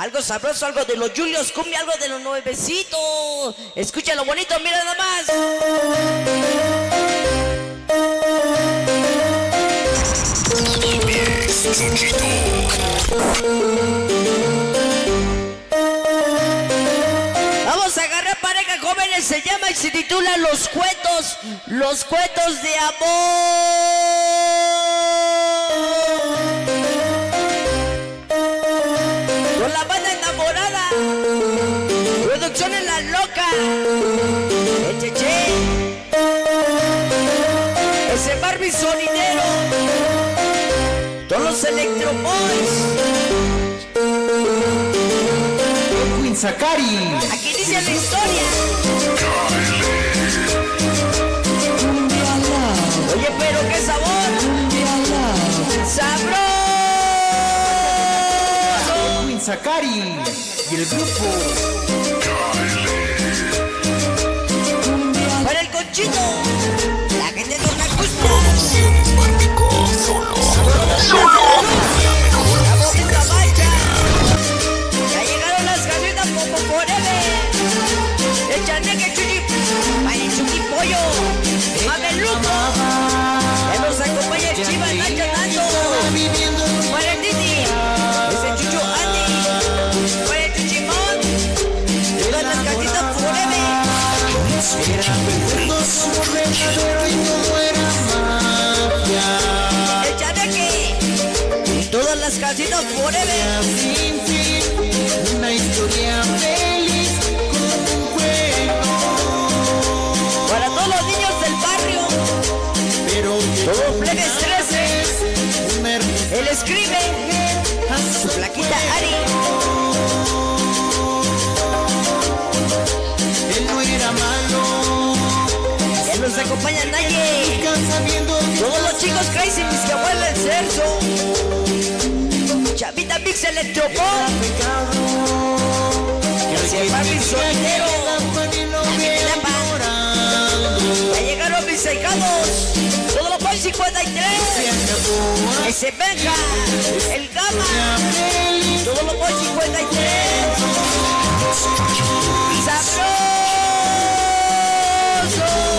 Algo sabroso, algo de los Julios Cumbia, algo de los nuevecitos. Escucha lo bonito, mira nada más. Vamos a agarrar pareja jóvenes, se llama y se titula Los Cuentos, Los Cuentos de Amor. Producciones La Loca, el Cheche, ese Barbie sonidero, todos los Electro Boys. Edwin Zakari. Aquí dice la historia. Zakari. Y el grupo. Para el conchito. Casitas forever. Sin fin, una historia feliz como un juego. Para todos los niños del barrio. Pero Todos plebes 13. es una hermosa Él escribe. Su flaquita Ari. Él no era malo. Él nos acompaña que Todos los chicos crazy, mis que abuela el cerzo. Chavita Mix Electropop. el Barbie soltero. Ya llegaron mis hijados. Todos los boys 53. Ese Benja. El Gama. Todos los boys 53. Sabroso.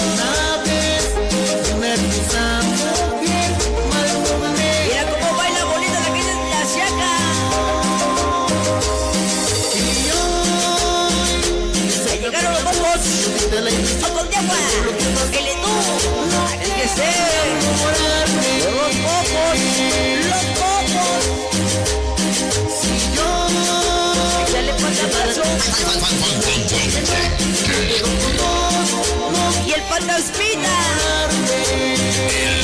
Y el fantasmita. Esta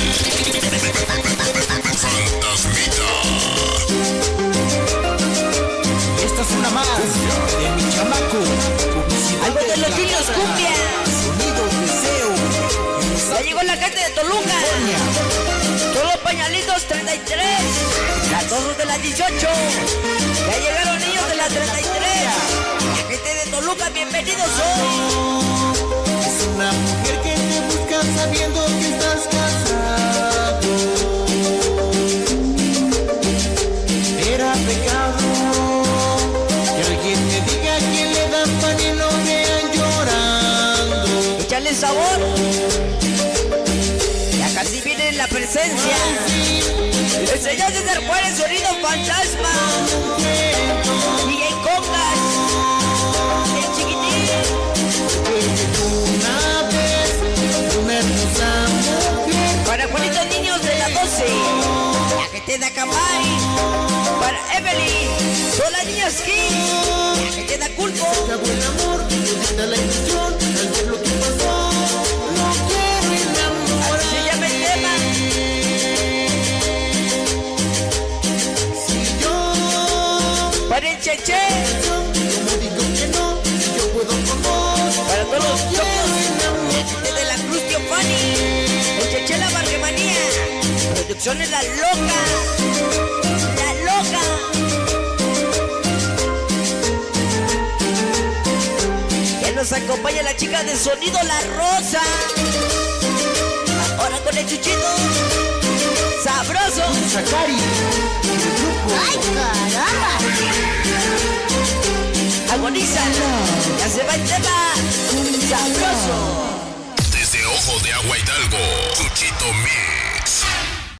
llegó la gente de Toluca. Todos los pañalitos 33. Las dos de las 18. Ya llegaron niños de las 33. La gente de Toluca, bienvenidos hoy. Es una mujer que te busca sabiendo que estás casado. Era pecado que la presencia. El señor César Juárez, sonido fantasma. DJ Congas. El chiquitín. Para Juanito Niños de la 12. La gente de Acambay. Para Evelyn. Todas las niñas King. La. Que amor, da la Cheche. como digo que no, yo puedo con vos. Para todos los. Desde la Cruz Giovanni. El Cheche La Bargemanía. Producciones La Loca. La Loca. Que nos acompaña la chica de sonido La Rosa. Ahora con el chuchito. Sabroso. Grupo. ¡Ay, caramba! Armonizan. Ya se va el tema. Sabroso. Desde Ojo de Agua Hidalgo, Chuchito Mix.